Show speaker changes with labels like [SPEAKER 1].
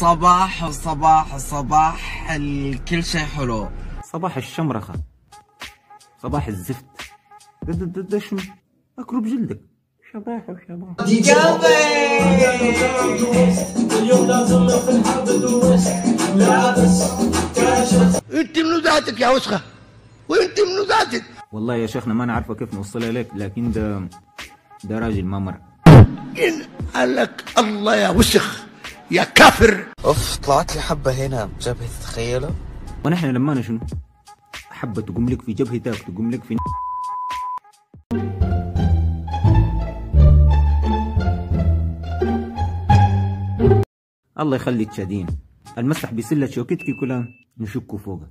[SPEAKER 1] صباح وصباح وصباح الكل شيء حلو.
[SPEAKER 2] صباح الشمرخة. صباح الزفت. ده ده ده, ده شنو؟ اكله بجلدك شباح وشباح.
[SPEAKER 3] اليوم لازم في الحرب ندوس لابس كاشف.
[SPEAKER 4] أنت منو ذاتك يا وسخة؟ وأنت منو ذاتك؟
[SPEAKER 2] والله يا شيخنا ما نعرفه كيف نوصلها لك لكن ده ده راجل ما مر
[SPEAKER 4] إن لك الله يا وسخ. يا كافر.
[SPEAKER 1] أوف طلعت لي حبة هنا بجبهة تخيلوا
[SPEAKER 2] ونحن لما شنو؟ حبة تقوم لك في جبهتك تقوم لك في الله يخلي تشادين المسح بسلة شوكتك كلها نشكوا فوقها